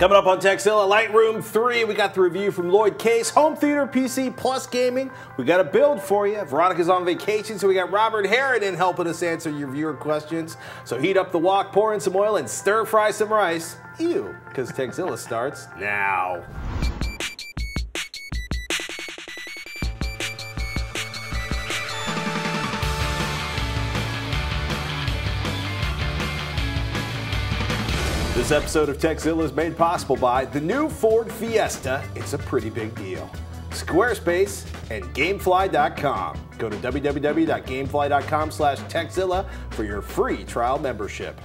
Coming up on Tekzilla Lightroom 3, we got the review from Lloyd Case, Home Theater, PC, Plus Gaming. We got a build for you. Veronica's on vacation, so we got Robert Harridan helping us answer your viewer questions. So heat up the wok, pour in some oil, and stir fry some rice. Ew, because Tekzilla starts now. This episode of Tekzilla is made possible by the new Ford Fiesta. It's a pretty big deal. Squarespace and Gamefly.com. Go to www.gamefly.com slash Tekzilla for your free trial membership.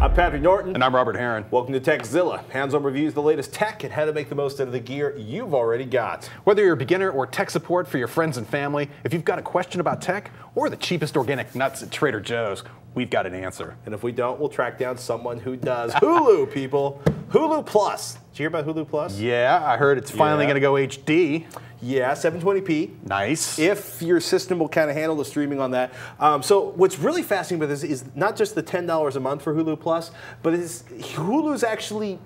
I'm Patrick Norton. And I'm Robert Heron. Welcome to Tekzilla. Hands-on reviews the latest tech and how to make the most out of the gear you've already got. Whether you're a beginner or tech support for your friends and family, if you've got a question about tech or the cheapest organic nuts at Trader Joe's, we've got an answer. And if we don't, we'll track down someone who does. Hulu, people. Hulu Plus. Did you hear about Hulu Plus? Yeah, I heard it's finally Yeah. going to go HD. Yeah, 720p. Nice. if your system will kind of handle the streaming on that. Um, so what's really fascinating about this is not just the ten dollars a month for Hulu Plus, but it's Hulu's actually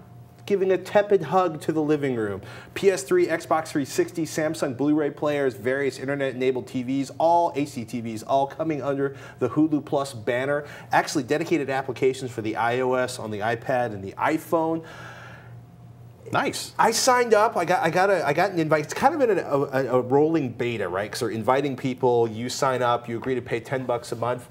giving a tepid hug to the living room. PS3, Xbox 360, Samsung Blu-ray players, various internet-enabled TVs, all ACTVs, all coming under the Hulu Plus banner. Actually, dedicated applications for the iOS on the iPad and the iPhone. nice. I signed up. I got I got a I got an invite. It's kind of in a, a, a rolling beta, right? Because they're inviting people. You sign up. You agree to pay ten bucks a month,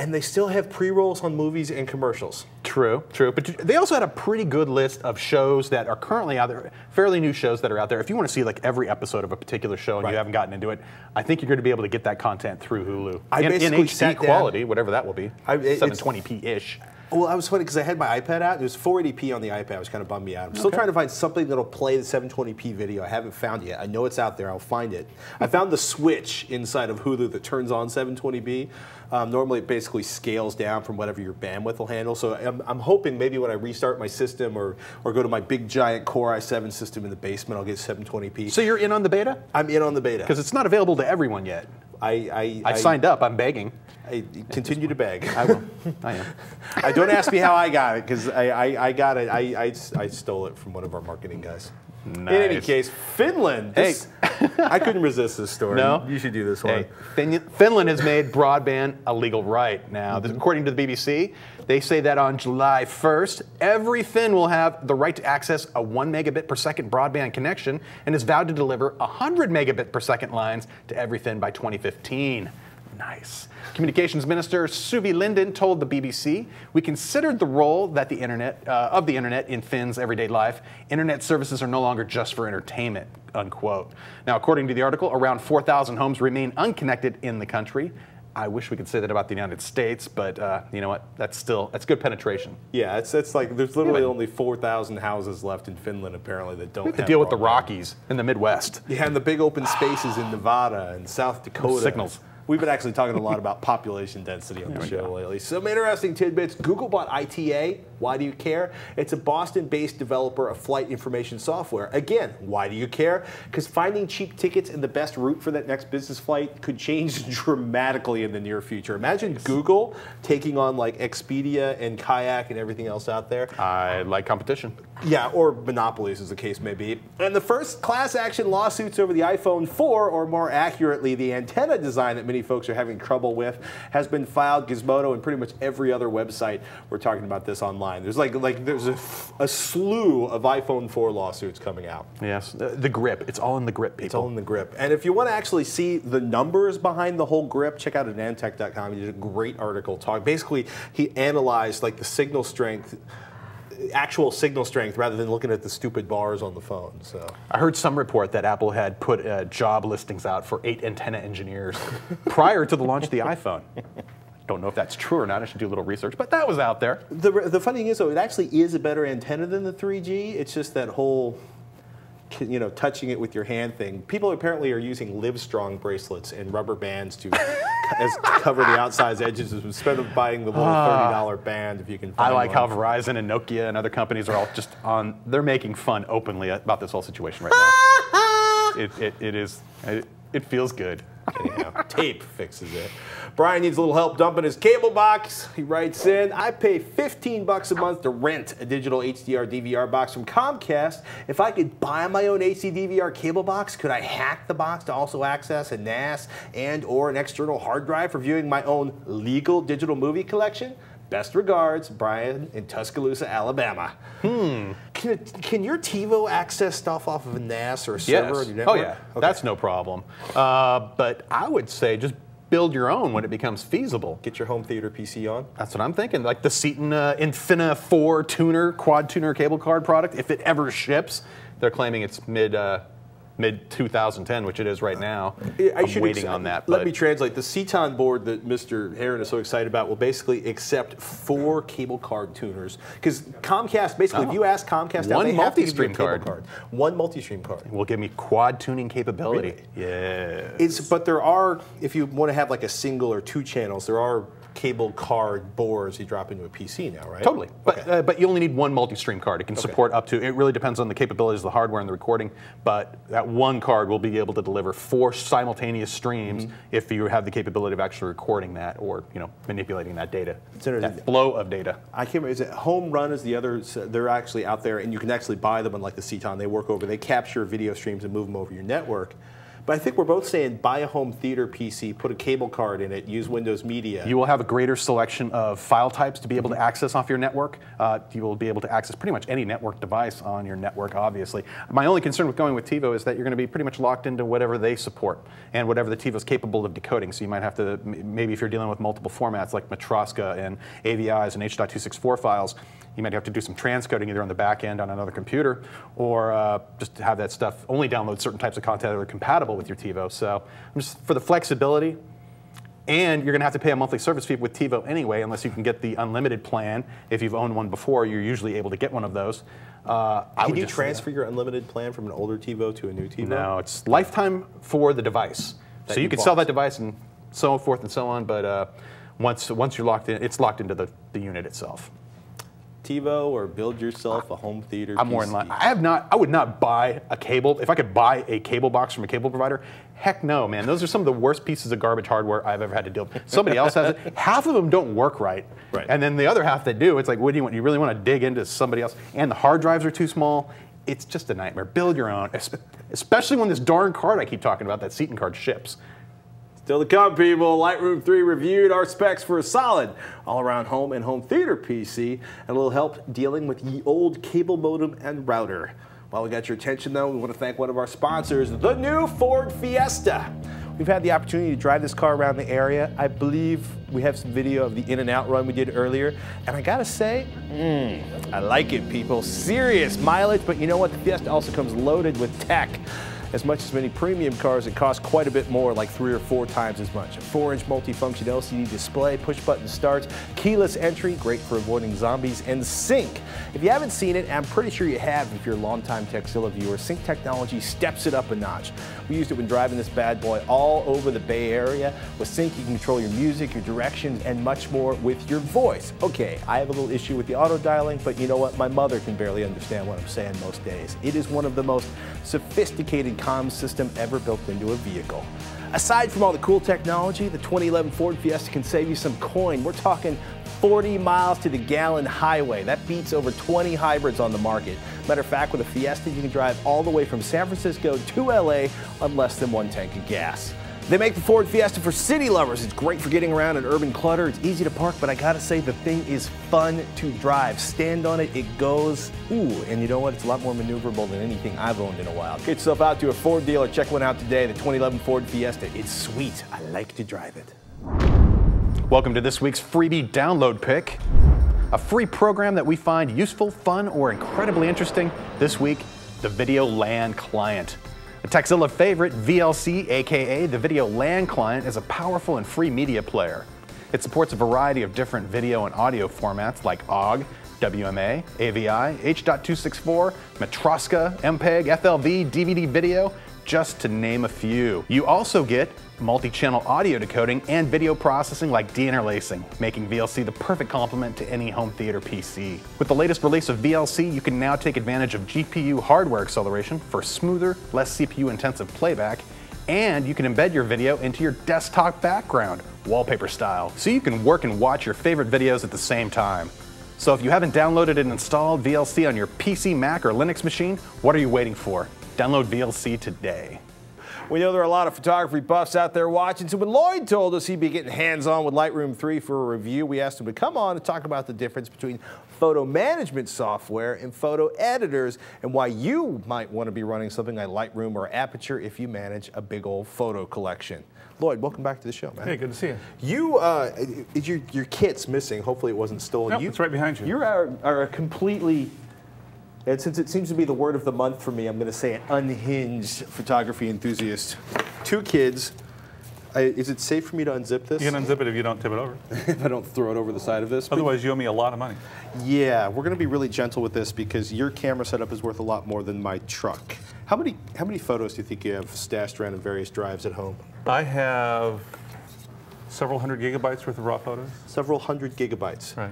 and they still have pre rolls on movies and commercials. True, true. But they also had a pretty good list of shows that are currently out there, fairly new shows that are out there. If you want to see like every episode of a particular show and Right. you haven't gotten into it, I think you're going to be able to get that content through Hulu. I in, in basically HD sat down- quality, whatever that will be. I- it- 720p-ish. Well, I was funny because I had my iPad out. It was 480p on the iPad, which kind of bummed me out. I'm still Okay. trying to find something that'll play the 720p video. I haven't found it yet. I know it's out there. I'll find it. I found the switch inside of Hulu that turns on 720p. Um, normally, it basically scales down from whatever your bandwidth will handle. So I'm, I'm hoping maybe when I restart my system or or go to my big giant Core i7 system in the basement, I'll get 720p. So you're in on the beta? I'm in on the beta. Because it's not available to everyone yet. I, I, I signed up. I'm begging. I continue to beg. I will. I am. I don't ask me how I got it because I, I, I got it. I, I, I stole it from one of our marketing guys. In any case, Finland. This, I couldn't resist this story. No? you should do this one. Hey, fin- Finland has made broadband a legal right now. This- mm-hmm. According to the BBC, they say that on July 1st, every Finn will have the right to access a 1 megabit per second broadband connection and is vowed to deliver 100 megabit per second lines to every Finn by 2015. Nice. Communications Minister Suvi Linden told the BBC, "We considered the role that the internet uh, of the internet in Finn's everyday life. Internet services are no longer just for entertainment." Unquote. Now, according to the article, around 4,000 homes remain unconnected in the country. I wish we could say that about the United States, but uh, you know what? That's still that's good penetration. Yeah, it's, it's like there's literally only 4,000 houses left in Finland apparently that don't We have to deal with the. Rockies in the Midwest. Yeah, and the big open spaces in Nevada and South Dakota. signals. We've been actually talking a lot about population density on the show lately. Some interesting tidbits. Google bought ITA. Why do you care? It's a Boston-based developer of flight information software. Again, why do you care? Because finding cheap tickets and the best route for that next business flight could change dramatically in the near future. Imagine Google taking on like Expedia and Kayak and everything else out there. I like competition. Yeah, or monopolies, as the case may be. And the first class action lawsuits over the iPhone 4, or more accurately, the antenna design that many folks are having trouble with, has been filed. Gizmodo and pretty much every other website we're talking about this online. There's like like there's a, a slew of iPhone 4 lawsuits coming out. Yes, the, grip. It's all in the grip, people. It's all in the grip. And if you want to actually see the numbers behind the whole grip, check out anandtech.com. He did a great article talk. Basically, he analyzed like the signal strength, actual signal strength, rather than looking at the stupid bars on the phone. So I heard some report that Apple had put uh, job listings out for eight antenna engineers prior to the launch of the iPhone. Don't know if that's true or not. I should do a little research, but that was out there. the the funny thing is, though, it actually is a better antenna than the 3G. It's just that whole. You know, touching it with your hand thing. People apparently are using Livestrong bracelets and rubber bands to as to cover the outside edges instead of buying the little ah. thirty dollar band if you can. Find it. I like one. how Verizon and Nokia and other companies are all just on. They're making fun openly about this whole situation right now. it, it, it is. It, it feels good. Anyhow, tape fixes it. Brian needs a little help dumping his cable box. He writes in, I pay 15 bucks a month to rent a digital HDR DVR box from Comcast. If I could buy my own HD DVR cable box, could I hack the box to also access a NAS and or an external hard drive for viewing my own legal digital movie collection? Best regards, Brian in Tuscaloosa, Alabama. Hmm. Can, can your TiVo access stuff off of a NAS or a server Yes. on your Oh network? yeah, Okay. that's no problem. Uh, but I would say just build your own when it becomes feasible. Get your home theater PC on. That's what I'm thinking. Like the Ceton uh, Infina 4 tuner, quad tuner cable card product, if it ever ships, they're claiming it's mid uh, mid 2010, which it is right now. I I'm should waiting on that. Let me translate. The Ceton board that Mr. Heron is so excited about will basically accept four cable card tuners. Because Comcast, basically, if Oh. you ask Comcast out, One they have to give you a multi-stream cable card. One multi-stream card. will give me quad tuning capability. Yeah. It's, but there are, if you want to have like a single or two channels, there are cable card boards you drop into a PC now, right? Totally, but Okay. uh, but you only need one multi-stream card. It can support up to. It really depends on the capabilities of the hardware and the recording. But that one card will be able to deliver four simultaneous streams Mm-hmm. if you have the capability of actually recording that or you know manipulating that data, interesting. that flow of data. I can't remember. Is it Home Run? Is the other? They're actually out there, and you can actually buy them on like the Ceton. They work over. They capture video streams and move them over your network. But I think we're both saying buy a home theater PC, put a cable card in it, use Windows Media. You will have a greater selection of file types to be able to access off your network. Uh, you will be able to access pretty much any network device on your network, obviously. My only concern with going with TiVo is that you're going to be pretty much locked into whatever they support and whatever the TiVo is capable of decoding. So you might have to, maybe if you're dealing with multiple formats like Matroska and AVIs and H.264 files, you might have to do some transcoding either on the back end on another computer or uh, just have that stuff only download certain types of content that are compatible with your TiVo. So just for the flexibility, and you're going to have to pay a monthly service fee with TiVo anyway, unless you can get the unlimited plan. If you've owned one before, you're usually able to get one of those. Uh, Can you transfer your unlimited plan from an older TiVo to a new TiVo? No, it's lifetime for the device. That so you you can sell that device and so forth and so on, but uh, once once you're locked in, it's locked into the, the unit itself. TiVo or build yourself a home theater. I'm more in line. I have not. I would not buy a cable. If I could buy a cable box from a cable provider, heck no, man. Those are some of the worst pieces of garbage hardware I've ever had to deal with. Somebody else has it. Half of them don't work right. Right. And then the other half that do, it's like, what do you want? You really want to dig into somebody else? And the hard drives are too small. It's just a nightmare. Build your own, especially when this darn card I keep talking about, that Ceton card, ships. Still to come, people. Lightroom 3 reviewed our specs for a solid all-around home and home theater PC, and a little help dealing with the old cable modem and router. While we got your attention, though, we want to thank one of our sponsors, the new Ford Fiesta. We've had the opportunity to drive this car around the area. I believe we have some video of the in and out run we did earlier, and I gotta say, mm, I like it, people. Serious mileage, but you know what? The Fiesta also comes loaded with tech. As much as many premium cars, it costs quite a bit more, like three or four times as much. A 4-inch multifunction LCD display, push-button starts, keyless entry, great for avoiding zombies, and Sync. If you haven't seen it, I'm pretty sure you have if you're a longtime Tekzilla viewer, Sync technology steps it up a notch. We used it when driving this bad boy all over the Bay Area. With Sync, you can control your music, your directions, and much more with your voice. Okay, I have a little issue with the auto dialing, but you know what? My mother can barely understand what I'm saying most days. It is one of the most sophisticated system ever built into a vehicle. Aside from all the cool technology, the 2011 Ford Fiesta can save you some coin. We're talking 40 miles to the gallon highway. That beats over 20 hybrids on the market. Matter of fact, with a Fiesta, you can drive all the way from San Francisco to LA on less than one tank of gas. They make the Ford Fiesta for city lovers. It's great for getting around in urban clutter. It's easy to park, but I gotta say, the thing is fun to drive. Stand on it, it goes, ooh, and you know what? It's a lot more maneuverable than anything I've owned in a while. Get yourself out to a Ford dealer, check one out today, the 2011 Ford Fiesta. It's sweet. I like to drive it. Welcome to this week's freebie download pick. A free program that we find useful, fun, or incredibly interesting. This week, the Video LAN Client. A Tekzilla favorite, VLC, aka the Video LAN Client, is a powerful and free media player. It supports a variety of different video and audio formats like OGG, WMA, AVI, H.264, Matroska, MPEG, FLV, DVD video, just to name a few. You also get multi-channel audio decoding and video processing like deinterlacing, making VLC the perfect complement to any home theater PC. With the latest release of VLC, you can now take advantage of GPU hardware acceleration for smoother, less CPU-intensive playback, And you can embed your video into your desktop background, wallpaper style, so you can work and watch your favorite videos at the same time. So if you haven't downloaded and installed VLC on your PC, Mac, or Linux machine, what are you waiting for? Download VLC today. We know there are a lot of photography buffs out there watching, so when Lloyd told us he'd be getting hands-on with Lightroom 3 for a review, we asked him to come on and talk about the difference between photo management software and photo editors and why you might want to be running something like Lightroom or Aperture if you manage a big old photo collection. Lloyd, welcome back to the show, man. Hey, good to see you. You, uh, your, your kit's missing. Hopefully it wasn't stolen. Nope, you, it's right behind you. You are, are a completely and since it seems to be the word of the month for me, I'm going to say an unhinged photography enthusiast. Two kids. I, is it safe for me to unzip this? You can unzip it if you don't tip it over. if I don't throw it over the side of this. Otherwise, you owe me a lot of money. yeah, we're going to be really gentle with this because your camera setup is worth a lot more than my truck. How many how many photos do you think you have stashed around in various drives at home? I have several hundred gigabytes worth of raw photos. Several hundred gigabytes. Right.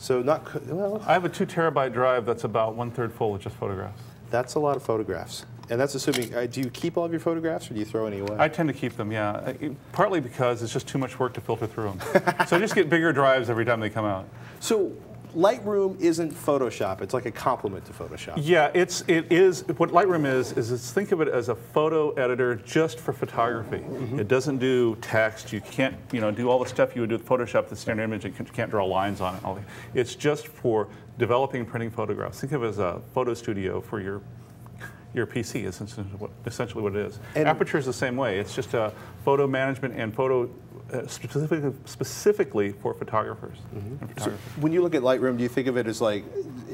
So not well. I have a two terabyte drive that's about one third full with just photographs. That's a lot of photographs. And that's assuming. Uh, do you keep all of your photographs, or do you throw any away? I tend to keep them, yeah. Uh, Partly because it's just too much work to filter through them. so I just get bigger drives every time they come out. So Lightroom isn't Photoshop. It's like a complement to Photoshop. Yeah, it's it is what Lightroom is is it's think of it as a photo editor just for photography. Mm-hmm. It doesn't do text. You can't you know do all the stuff you would do with Photoshop, the standard image. You can't- draw lines on it. It's just for developing and printing photographs. Think of it as a photo studio for your your PC is essentially what, essentially what it is. And- Aperture is the same way. It's just a photo management and photo uh, specifically specifically for photographers. and So photographers. when you look at Lightroom, do you think of it as like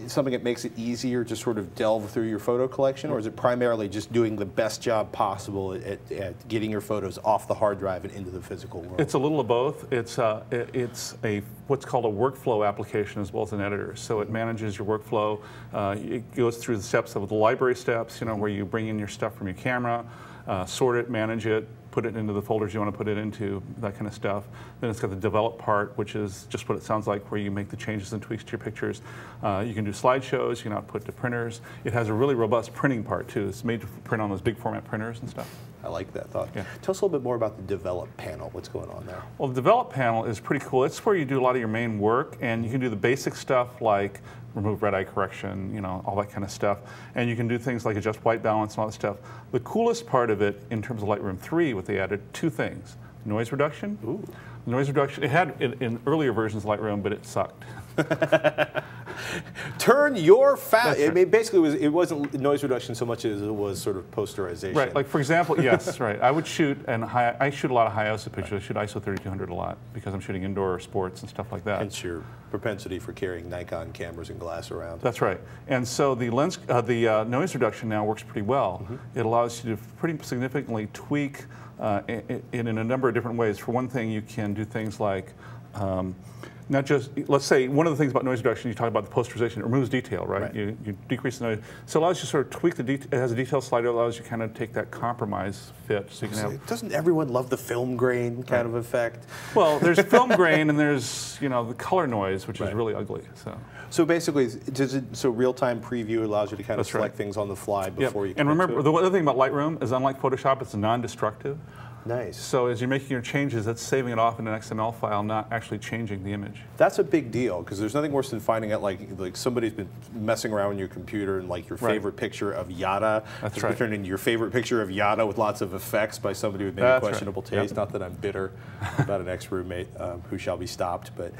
something that makes it easier to sort of delve through your photo collection, or is it primarily just doing the best job possible at, at getting your photos off the hard drive and into the physical world? It's a little of both. It's uh, it- it's a what's called a workflow application as well as an editor. So it manages your workflow. Uh, it goes through the steps of the library steps, you know, where you bring in your stuff from your camera, uh, sort it, manage it, put it into the folders you want to put it into, that kind of stuff. Then it's got the develop part, which is just what it sounds like, where you make the changes and tweaks to your pictures. Uh, you can do slideshows. You can output to printers. It has a really robust printing part too. It's made to print on those big format printers and stuff. I like that thought. Yeah. Tell us a little bit more about the develop panel. What's going on there? Well, the develop panel is pretty cool. It's where you do a lot of your main work, and you can do the basic stuff like remove red eye correction, you know, all that kind of stuff. And you can do things like adjust white balance and all that stuff. The coolest part of it, in terms of Lightroom 3, what they added, two things: noise reduction. Ooh. Noise reduction. It had in, in earlier versions of Lightroom, but it sucked. Turn your fat. That's I mean, basically, it, was, it wasn't noise reduction so much as it was sort of posterization. Right. Like for example, yes, right. I would shoot and high, I shoot a lot of high ISO pictures. I shoot ISO 3200 a lot because I'm shooting indoor sports and stuff like that. Hence your propensity for carrying Nikon cameras and glass around. That's right. And so the lens, uh, the uh, noise reduction now works pretty well. It allows you to pretty significantly tweak uh, in, in a number of different ways. For one thing, you can do things like. Um, not just, let's say, one of the things about noise reduction, you talk about the posterization, it removes detail, right? Right. You, you decrease the noise. So it allows you to sort of tweak the detail, it has a detail slider, allows you to kind of take that compromise fit so you can have Doesn't everyone love the film grain kind of effect? Well, there's film grain and there's you know the color noise, which Right. is really ugly. So So basically, does it, so real-time preview allows you to kind of That's right. select things on the fly Yep. before you. Can. And remember, the other thing about Lightroom is unlike Photoshop, it's non-destructive. Nice. So as you're making your changes, that's saving it off in an XML file, not actually changing the image. That's a big deal because there's nothing worse than finding out like like somebody's been messing around with your computer and like your Right. favorite picture of Yada That's right. turned into your favorite picture of Yada with lots of effects by somebody with maybe That's right. questionable Yep. taste. Not that I'm bitter about an ex-roommate um, who shall be stopped, but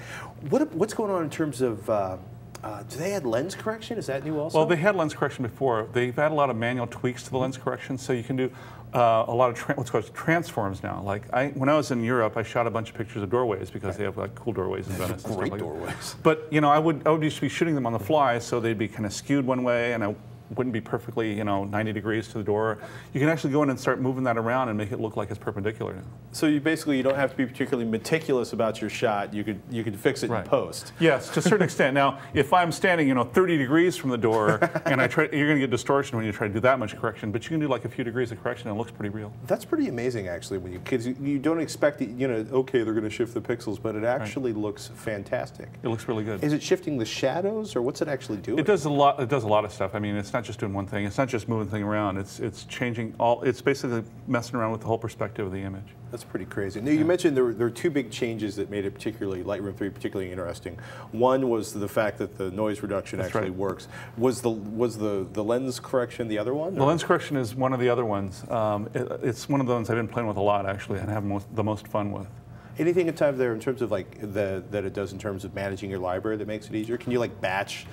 what what's going on in terms of uh, uh, do they add lens correction? Is that new also? Well, they had lens correction before. They've added a lot of manual tweaks to the lens correction, so you can do uh, a lot of what's called transforms now. Like I, when I was in Europe, I shot a bunch of pictures of doorways because they have like cool doorways in Venice. great like that. doorways. But you know, I would I would used to be shooting them on the fly, so they'd be kind of skewed one way, and I wouldn't be perfectly you know 90 degrees to the door. You can actually go in and start moving that around and make it look like it's perpendicular so you basically you don't have to be particularly meticulous about your shot. You could you could fix it Right. in post. Yes, to a certain extent. Now, if I'm standing, you know, 30 degrees from the door, and I try, you're going to get distortion when you try to do that much correction. But you can do like a few degrees of correction, and it looks pretty real. That's pretty amazing, actually, when you kids you, you don't expect it, you know, okay, they're going to shift the pixels, but it actually looks fantastic. It looks really good. Is it shifting the shadows, or what's it actually doing? It does a lot. It does a lot of stuff. I mean, it's not just doing one thing. It's not just moving thing around. It's it's changing all. It's basically messing around with the whole perspective of the image. That's pretty crazy. Now, you mentioned there were, there were two big changes that made it particularly Lightroom 3 particularly interesting. One was the fact that the noise reduction That's actually right. works. Was the was the, the lens correction the other one? The lens correction is one of the other ones. Um, it, it's one of the ones I've been playing with a lot actually, and have most, the most fun with. Anything in time there in terms of like the, that it does in terms of managing your library that makes it easier? Can you like batch,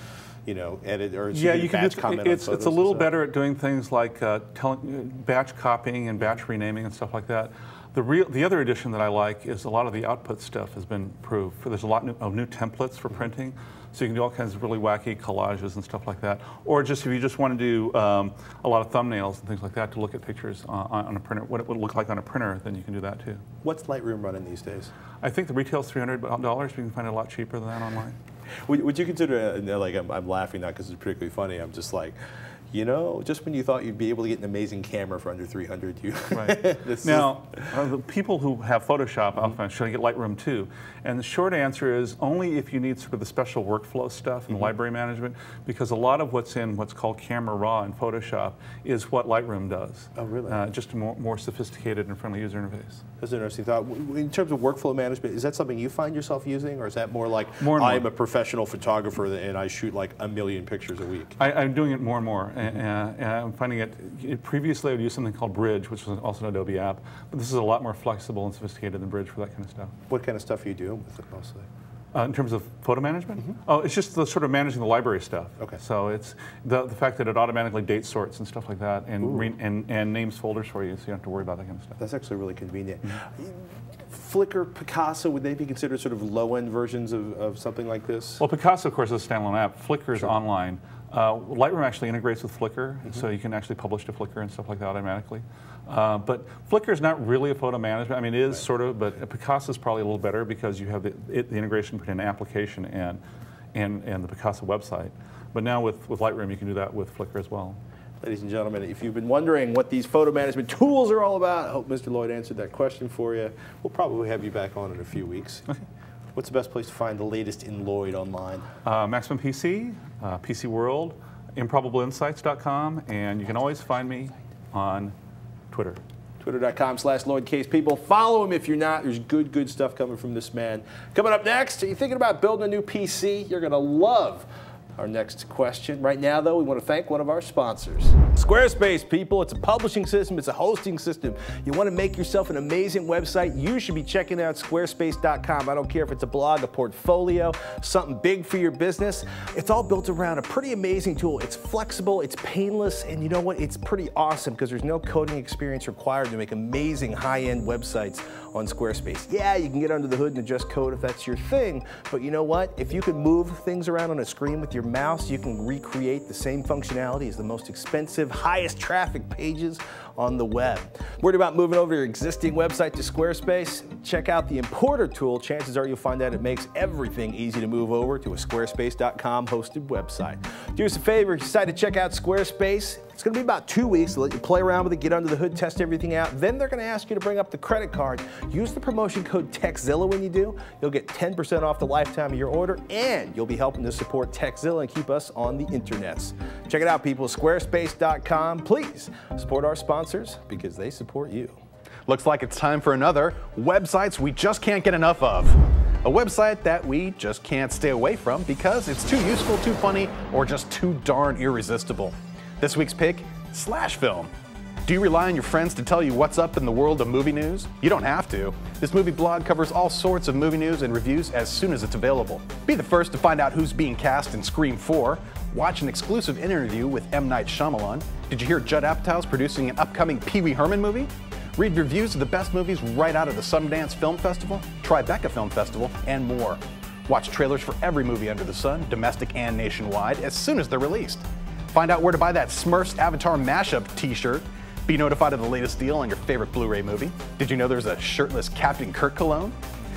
you know, edit or Yeah, you can. batch do- comment on It's it's a little better at doing things like uh, telling, batch copying and batch renaming and stuff like that. The real the other addition that I like is a lot of the output stuff has been improved. There's a lot new, of new templates for printing, so you can do all kinds of really wacky collages and stuff like that. Or just if you just want to do um, a lot of thumbnails and things like that to look at pictures on, on a printer, what it would look like on a printer, then you can do that too. What's Lightroom running these days? I think the retail's three hundred dollars. You can find it a lot cheaper than that online. Would, would you consider, like, I'm, I'm laughing not because it's particularly funny, I'm just like, you know, just when you thought you'd be able to get an amazing camera for under 300, you. Right. now, uh, the people who have Photoshop often should I get Lightroom too? And the short answer is only if you need sort of the special workflow stuff Mm-hmm. library management, because a lot of what's in what's called Camera Raw in Photoshop is what Lightroom does. Oh, really? Uh, just a more, more sophisticated and friendly user interface. That's an interesting thought. In terms of workflow management, is that something you find yourself using, or is that more like More. I'm a professional photographer and I shoot like a million pictures a week? I, I'm doing it more and more, and, and I'm finding it, it. Previously, I would use something called Bridge, which was also an Adobe app, but this is a lot more flexible and sophisticated than Bridge for that kind of stuff. What kind of stuff are you doing with it mostly? Uh, in terms of photo management? Oh, it's just the sort of managing the library stuff. Okay. So it's the, the fact that it automatically date sorts and stuff like that and, re, and, and names folders for you so you don't have to worry about that kind of stuff. That's actually really convenient. Mm-hmm. Flickr, Picasa, would they be considered sort of low-end versions of, of something like this? Well, Picasa, of course, is a standalone app. Flickr is online. Uh, Lightroom actually integrates with Flickr, so you can actually publish to Flickr and stuff like that automatically. Uh, but Flickr is not really a photo management. I mean, it is sort of, but Picasa is probably a little better because you have the, it, the integration between an application and, and, and the Picasa website. But now with, with Lightroom, you can do that with Flickr as well. Ladies and gentlemen, if you've been wondering what these photo management tools are all about, I hope Mr. Lloyd answered that question for you. We'll probably have you back on in a few weeks. What's the best place to find the latest in Lloyd online? Uh, Maximum PC, uh, PC World, improbableinsights.com, and you can always find me on Twitter. Twitter.com slash Lloyd Case. People, follow him if you're not. There's good, good stuff coming from this man. Coming up next, are you thinking about building a new PC? You're going to love our next question. Right now, though, we want to thank one of our sponsors. Squarespace, people. It's a publishing system, it's a hosting system. You want to make yourself an amazing website? You should be checking out squarespace.com. I don't care if it's a blog, a portfolio, something big for your business. It's all built around a pretty amazing tool. It's flexible, it's painless, and you know what? It's pretty awesome because there's no coding experience required to make amazing high-end websites on Squarespace. Yeah, you can get under the hood and adjust code if that's your thing, but you know what? If you can move things around on a screen with your mouse, you can recreate the same functionality as the most expensive, highest traffic pages on the web. Worried about moving over your existing website to Squarespace? Check out the importer tool. Chances are you'll find out it makes everything easy to move over to a squarespace.com hosted website. Do us a favor, decide to check out Squarespace, it's going to be about two weeks to let you play around with it, get under the hood, test everything out. Then they're going to ask you to bring up the credit card. Use the promotion code Tekzilla when you do. You'll get 10% off the lifetime of your order, and you'll be helping to support Tekzilla and keep us on the internets. Check it out, people. Squarespace.com. Please support our sponsors because they support you. Looks like it's time for another websites we just can't get enough of. A website that we just can't stay away from because it's too useful, too funny, or just too darn irresistible. This week's pick Slash Film. Do you rely on your friends to tell you what's up in the world of movie news? You don't have to. This movie blog covers all sorts of movie news and reviews as soon as it's available. Be the first to find out who's being cast in Scream 4. Watch an exclusive interview with M. Night Shyamalan. Did you hear Judd Apatow's producing an upcoming Pee Wee Herman movie? Read reviews of the best movies right out of the Sundance Film Festival, Tribeca Film Festival, and more. Watch trailers for every movie under the sun, domestic and nationwide, as soon as they're released. Find out where to buy that Smurfs Avatar mashup t shirt. Be notified of the latest deal on your favorite Blu ray movie. Did you know there's a shirtless Captain Kirk cologne?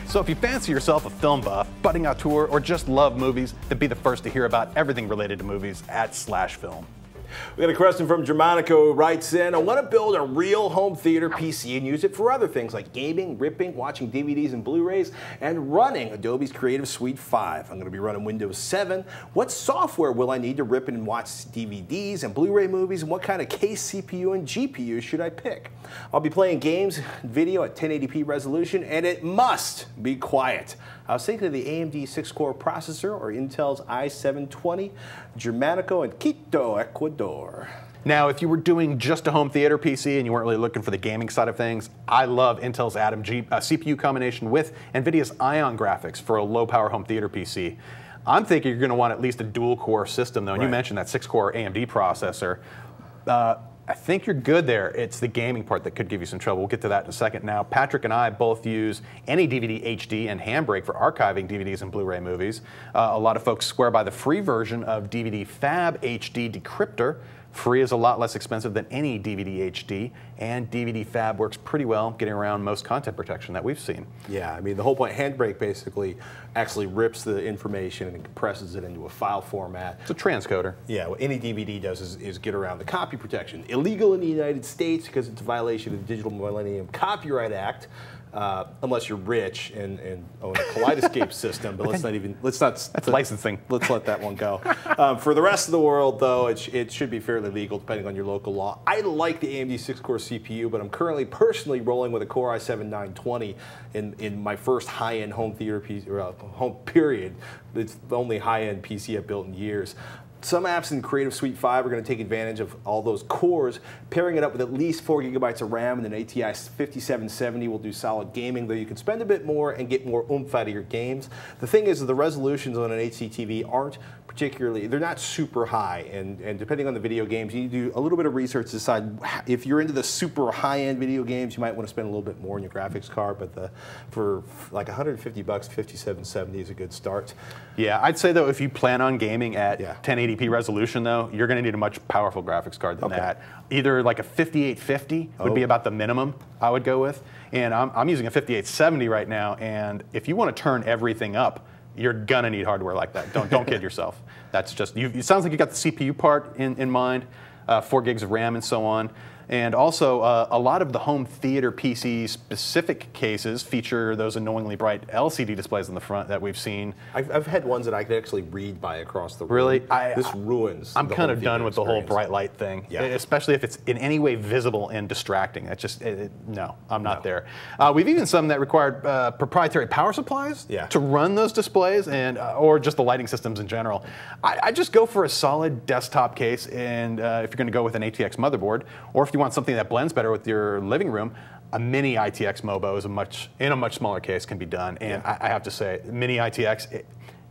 So if you fancy yourself a film buff, budding auteur, or just love movies, then be the first to hear about everything related to movies at Slash Film. We got a question from Germanico who writes in I want to build a real home theater PC and use it for other things like gaming, ripping, watching DVDs and Blu rays, and running Adobe's Creative Suite 5. I'm going to be running Windows 7. What software will I need to rip and watch DVDs and Blu ray movies, and what kind of case, CPU, and GPU should I pick? I'll be playing games, video at 1080p resolution, and it must be quiet. I was thinking of the AMD 6 core processor or Intel's i720, Germanico in Quito, Ecuador. Now, if you were doing just a home theater PC and you weren't really looking for the gaming side of things, I love Intel's Atom G, uh, CPU combination with NVIDIA's Ion graphics for a low power home theater PC. I'm thinking you're going to want at least a dual core system, though. And Right. you mentioned that six core AMD processor. Uh, I think you're good there. It's the gaming part that could give you some trouble. We'll get to that in a second. Now, Patrick and I both use any DVD HD and Handbrake for archiving DVDs and Blu-ray movies. Uh, a lot of folks swear by the free version of DVD Fab HD Decryptor. Free is a lot less expensive than any DVD HD, and DVD Fab works pretty well getting around most content protection that we've seen. Yeah, I mean, the whole point, Handbrake basically actually rips the information and compresses it into a file format. It's a transcoder. Yeah, what any DVD does is, is get around the copy protection. Illegal in the United States because it's a violation of the Digital Millennium Copyright Act, uh, unless you're rich and, and own a Kaleidoscape system. But let's not even let's not That's licensing. Let's let that one go. Um, for the rest of the world, though, it, sh- it should be fairly legal depending on your local law. I like the AMD 6-core CPU, but I'm currently personally rolling with a Core i7-920 in, in my first high-end home theater PC, or, uh, home period. It's the only high-end PC I've built in years. Some apps in Creative Suite 5 are going to take advantage of all those cores, pairing it up with at least 4 gigabytes of RAM, and an ATI 5770 will do solid gaming, though you can spend a bit more and get more oomph out of your games. The thing is, the resolutions on an HDTV aren't particularly, they're not super high, and, and depending on the video games, you need to do a little bit of research to decide if you're into the super high-end video games, you might want to spend a little bit more on your graphics card, but the, for like 150 bucks, 5770 is a good start. Yeah, I'd say though, if you plan on gaming at Yeah. 1080p resolution, though, you're going to need a much powerful graphics card than Okay. that. Either like a 5850 would be Oh. about the minimum I would go with, and I'm, I'm using a 5870 right now. And if you want to turn everything up, you're gonna need hardware like that. Don't don't kid yourself. That's just you. It sounds like you got the CPU part in in mind, uh, four gigs of RAM and so on. And also, uh, a lot of the home theater PC specific cases feature those annoyingly bright LCD displays on the front that we've seen. I've, I've had ones that I could actually read by across the room. Really? I- this I- ruins. I'm the kind home of done theater with the whole bright light thing, Yeah. especially if it's in any way visible and distracting. That's just it, it- no, I'm not No. there. Uh, we've even some that required uh, proprietary power supplies Yeah. to run those displays, and uh, or just the lighting systems in general. I, I just go for a solid desktop case, and uh, if you're going to go with an ATX motherboard, or if you want something that blends better with your living room. A mini ITX Mobo is a much in a much smaller case can be done, and I, I have to say, mini ITX. It,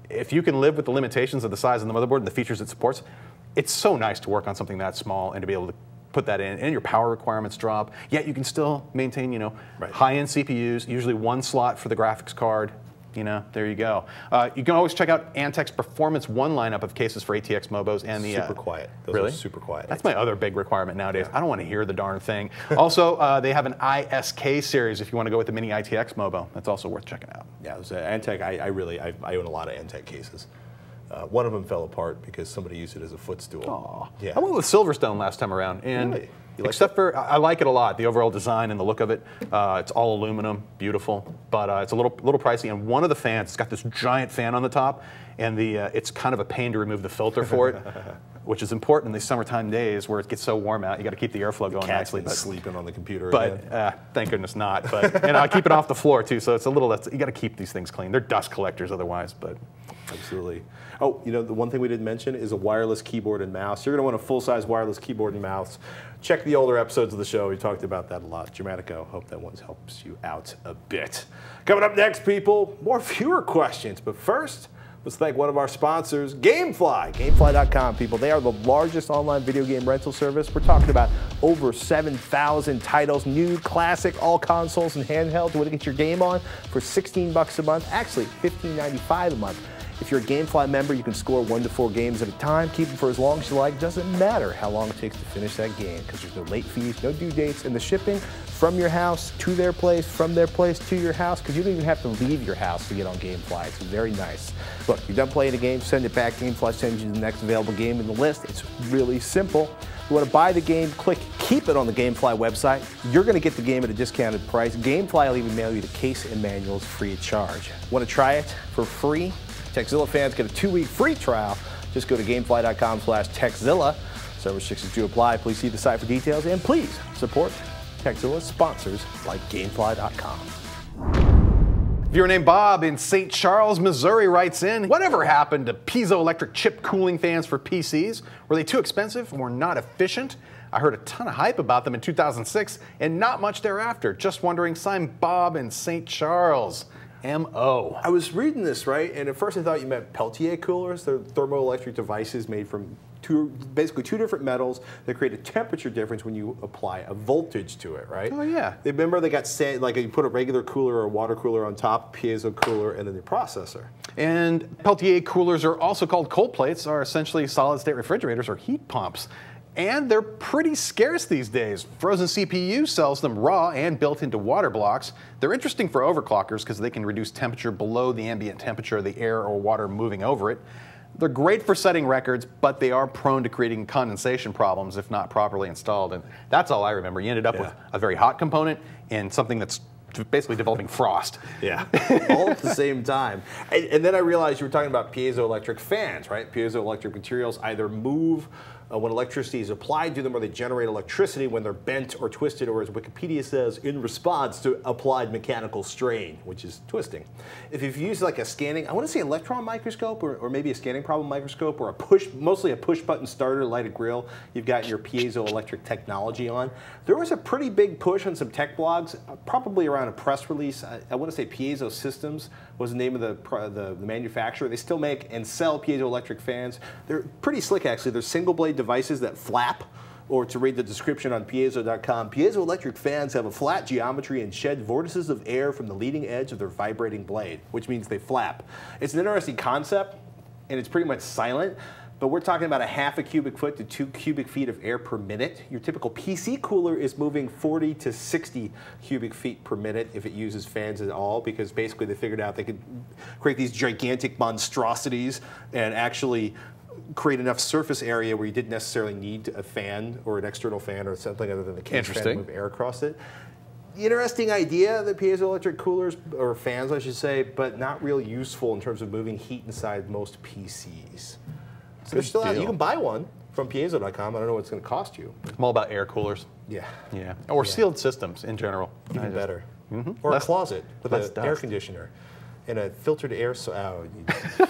if you can live with the limitations of the size of the motherboard and the features it supports, it's so nice to work on something that small and to be able to put that in and your power requirements drop yet you can still maintain you know Right. high-end cpus usually one slot for the graphics card you know there you go uh, you can always check out antec's performance one lineup of cases for atx mobos and the Super uh, quiet. Those are really super quiet. that's my other big requirement nowadays i don't want to hear the darn thing also uh, they have an isk series if you want to go with the mini itx mobo that's also worth checking out Yeah, uh, Antec, I, I really, I, I own a lot of Antec cases. Uh, one of them fell apart because somebody used it as a footstool. Aw. Yeah. I went with Silverstone last time around, and Really? You like except for I like it a lot, the overall design and the look of it. Uh, it's all aluminum, beautiful, but uh, it's a little little pricey. And one of the fans, it's got this giant fan on the top, and the uh, it's kind of a pain to remove the filter for it, which is important in these summertime days where it gets so warm out. You got to keep the airflow going Cat's nicely. But, sleeping on the computer but again. uh, thank goodness not. But and I keep it off the floor too, so it's a little. That's, you got to keep these things clean. They're dust collectors otherwise, but. Absolutely. Oh, you know, the one thing we didn't mention is a wireless keyboard and mouse. You're going to want a full-size wireless keyboard and mouse. Check the older episodes of the show. We talked about that a lot. Germanico, hope that one helps you out a bit. Coming up next, people, more fewer questions. But first, let's thank one of our sponsors, Gamefly. Gamefly.com, people. They are the largest online video game rental service. We're talking about over 7,000 titles, new, classic, all consoles and handheld. You want to get your game on for 16 bucks a month? Actually, 15.95 a month. If you're a GameFly member, you can score one to four games at a time, keep them for as long as you like. Doesn't matter how long it takes to finish that game because there's no late fees, no due dates, and the shipping from your house to their place, from their place to your house, because you don't even have to leave your house to get on GameFly. It's very nice. Look, you're done playing a game, send it back. GameFly sends you the next available game in the list. It's really simple. You want to buy the game, click keep it on the GameFly website. You're going to get the game at a discounted price. GameFly will even mail you the case and manuals free of charge. Want to try it for free? Tekzilla fans get a two-week free trial. Just go to gamefly.com slash Tekzilla. Server restrictions do apply. Please see the site for details. And please support Tekzilla's sponsors like Gamefly.com. Viewer named Bob in St. Charles, Missouri writes in, whatever happened to piezoelectric chip cooling fans for PCs? Were they too expensive or not efficient? I heard a ton of hype about them in 2006 and not much thereafter. Just wondering, sign Bob in St. Charles. M.O. I was reading this, right? And at first I thought you meant Peltier coolers. They're thermoelectric devices made from two, basically two different metals that create a temperature difference when you apply a voltage to it, right? Oh, yeah. They, remember they got sand, like you put a regular cooler or a water cooler on top, piezo cooler, and then the processor. And Peltier coolers are also called cold plates, are essentially solid state refrigerators or heat pumps. And they're pretty scarce these days. Frozen CPU sells them raw and built into water blocks. They're interesting for overclockers because they can reduce temperature below the ambient temperature of the air or water moving over it. They're great for setting records, but they are prone to creating condensation problems if not properly installed. And that's all I remember. You ended up Yeah. with a very hot component and something that's basically developing frost. Yeah, all at the same time. And, and then I realized you were talking about piezoelectric fans, right? Piezoelectric materials either move uh, when electricity is applied to them or they generate electricity when they're bent or twisted, or as Wikipedia says, in response to applied mechanical strain, which is twisting. If you've used like a scanning, I want to say electron microscope or, or maybe a scanning probe microscope or a push, mostly a push button starter lighted grill, you've got your piezoelectric technology on. There was a pretty big push on some tech blogs, uh, probably around a press release. I, I want to say Piezo Systems was the name of the, the, the manufacturer. They still make and sell piezoelectric fans. They're pretty slick actually. They're single blade devices that flap. Or to read the description on piezo.com, piezoelectric fans have a flat geometry and shed vortices of air from the leading edge of their vibrating blade, which means they flap. It's an interesting concept, and it's pretty much silent. But we're talking about a half a cubic foot to two cubic feet of air per minute. Your typical PC cooler is moving 40 to 60 cubic feet per minute if it uses fans at all, because basically they figured out they could create these gigantic monstrosities and actually create enough surface area where you didn't necessarily need a fan or an external fan or something other than the case fan to move air across it. Interesting idea, the piezoelectric coolers, or fans, I should say, but not real useful in terms of moving heat inside most PCs. So they're still out. You can buy one from piezo.com. I don't know what it's going to cost you. I'm all about air coolers. Yeah. Yeah. Or sealed systems in general. Even just- better. Mhm. Or Less- a closet with an air conditioner and a filtered air. So, oh, you-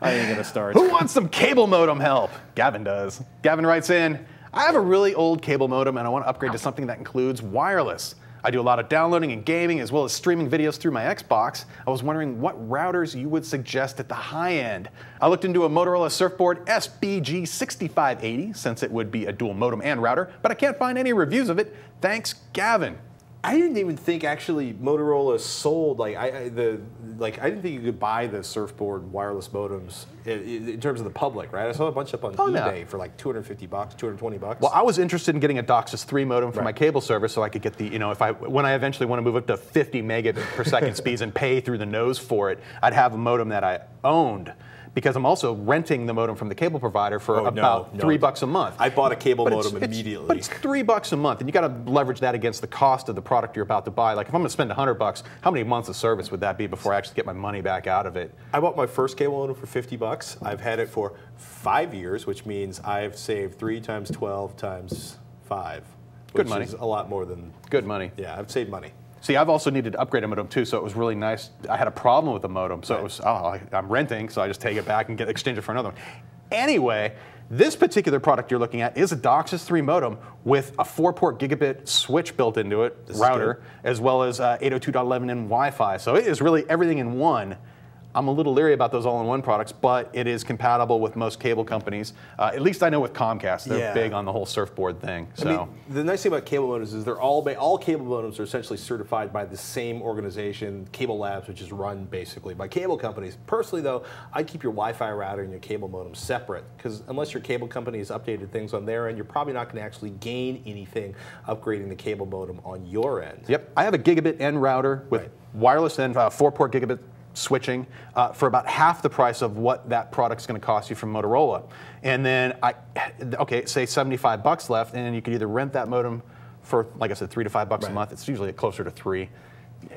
I ain't going to start. Who wants some cable modem help? Gavin does. Gavin writes in, I have a really old cable modem and I want to upgrade to something that includes wireless. I do a lot of downloading and gaming as well as streaming videos through my Xbox. I was wondering what routers you would suggest at the high end. I looked into a Motorola Surfboard SBG6580 since it would be a dual modem and router, but I can't find any reviews of it. Thanks, Gavin. I didn't even think actually Motorola sold like I, I the like I didn't think you could buy the surfboard wireless modems in, in terms of the public, right? I saw a bunch up on Oh, no. eBay for like 250 bucks, 220 bucks. Well, I was interested in getting a DOCSIS 3 modem for my cable service so I could get the, you know, if I when I eventually want to move up to 50 megabit per second speeds and pay through the nose for it, I'd have a modem that I owned because I'm also renting the modem from the cable provider for Oh, about no. three bucks a month. I bought a cable But modem it's- immediately. But it's three bucks a month, and you got to leverage that against the cost of the product you're about to buy. Like if I'm going to spend 100 bucks, how many months of service would that be before I actually get my money back out of it? I bought my first cable modem for 50 bucks. I've had it for five years, which means I've saved three times 12 times five. Good which money. Is a lot more than. Good money. Yeah, I've saved money. See, I've also needed to upgrade a modem too, so it was really nice. I had a problem with the modem, so it was, oh, I- I'm renting, so I just take it back and get exchange it for another one. Anyway, this particular product you're looking at is a DOCSIS 3 modem with a 4-port gigabit switch built into it, is router, as well as uh, 802.11 and Wi-Fi. So it is really everything in one. I'm a little leery about those all-in-one products, but it is compatible with most cable companies. Uh, at least I know with Comcast, they're Yeah. big on the whole surfboard thing. So I mean, the nice thing about cable modems is they're all all cable modems are essentially certified by the same organization, Cable Labs, which is run basically by cable companies. Personally, though, I keep your Wi-Fi router and your cable modem separate because unless your cable company has updated things on their end, you're probably not going to actually gain anything upgrading the cable modem on your end. Yep, I have a gigabit N router with Right. wireless and uh, four-port gigabit switching uh, for about half the price of what that product's going to cost you from Motorola. And then I, okay, say 75 bucks left, and you could either rent that modem for, like I said, three to five bucks Right. a month. It's usually closer to three.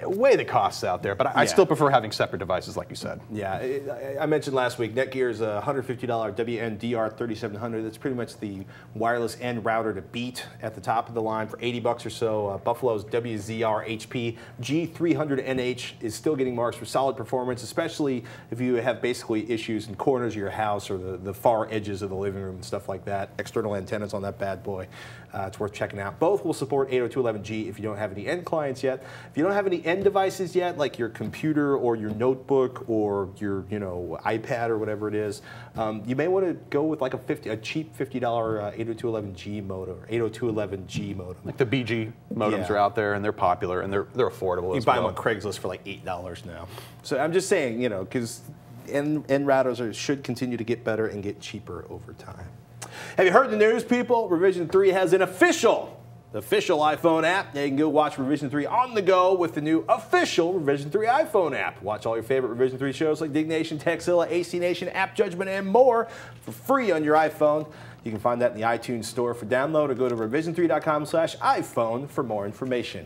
Way the costs out there, but I, I still prefer having separate devices, like you said. Yeah, I- I mentioned last week, Netgear's a $150 WNDR3700. That's pretty much the wireless end router to beat at the top of the line for 80 bucks or so. Uh, Buffalo's WZR HP G300NH is still getting marks for solid performance, especially if you have basically issues in corners of your house or the, the far edges of the living room and stuff like that. External antennas on that bad boy. Uh, it's worth checking out. Both will support 802.11g if you don't have any end clients yet. If you don't have any end devices yet, like your computer or your notebook or your you know iPad or whatever it is, um, you may want to go with like a 50, a cheap $50 uh, 802.11g modem or 802.11g modem. Like the BG modems Yeah. are out there, and they're popular, and they're, they're affordable You buy well. them on Craigslist for like eight dollars now. So I'm just saying, you know, because end, end routers are, should continue to get better and get cheaper over time. Have you heard the news, people? Revision 3 has an official, official iPhone app. Now you can go watch Revision 3 on the go with the new official Revision 3 iPhone app. Watch all your favorite Revision 3 shows like Dig Nation, Tekzilla, AC Nation, App Judgment, and more for free on your iPhone. You can find that in the iTunes store for download or go to revision3.com slash iPhone for more information.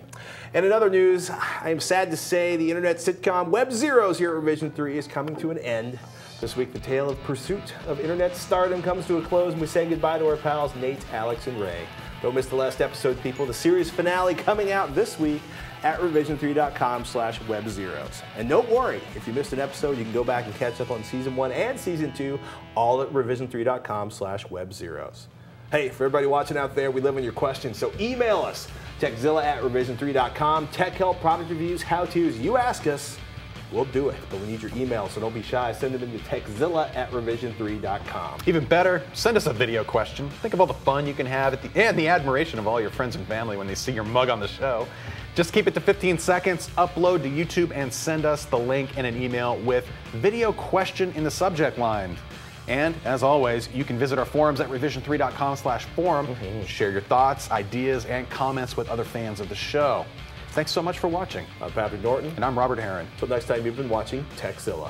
And in other news, I am sad to say the internet sitcom Web Zeros here at Revision 3 is coming to an end. This week, the tale of pursuit of internet stardom comes to a close, and we say goodbye to our pals Nate, Alex, and Ray. Don't miss the last episode, people. The series finale coming out this week at revision3.com slash web zeros. And don't worry, if you missed an episode, you can go back and catch up on season one and season two, all at revision3.com slash web zeros. Hey, for everybody watching out there, we live on your questions, so email us, tekzilla at revision3.com, tech help, product reviews, how-tos, you ask us, we'll do it. But we need your email, so don't be shy. Send them into tekzilla at revision3.com. Even better, send us a video question. Think of all the fun you can have at the and the admiration of all your friends and family when they see your mug on the show. Just keep it to 15 seconds, upload to YouTube, and send us the link in an email with video question in the subject line. And as always, you can visit our forums at revision3.com slash forum. Mm-hmm. Share your thoughts, ideas, and comments with other fans of the show. Thanks so much for watching. I'm Patrick Norton. And I'm Robert Heron. Until next time, you've been watching Tekzilla.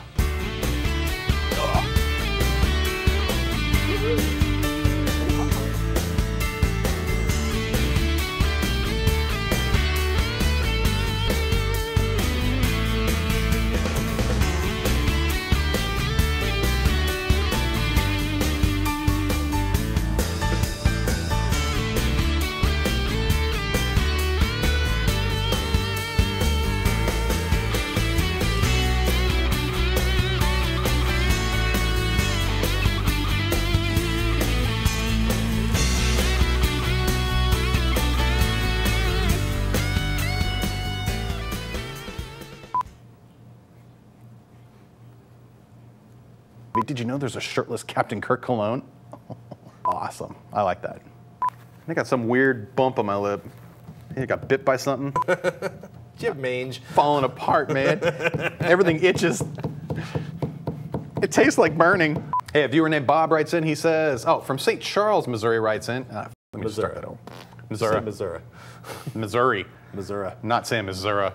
Know there's a shirtless Captain Kirk cologne? awesome. I like that. I got some weird bump on my lip. I got bit by something. Jim Mange. Falling apart, man. Everything itches. It tastes like burning. Hey, a viewer named Bob writes in. He says, "Oh, from St. Charles, Missouri." Writes in. Uh, let me just start that over. Missouri. Missouri. Missouri. Missouri. Missouri. Not saying Missouri.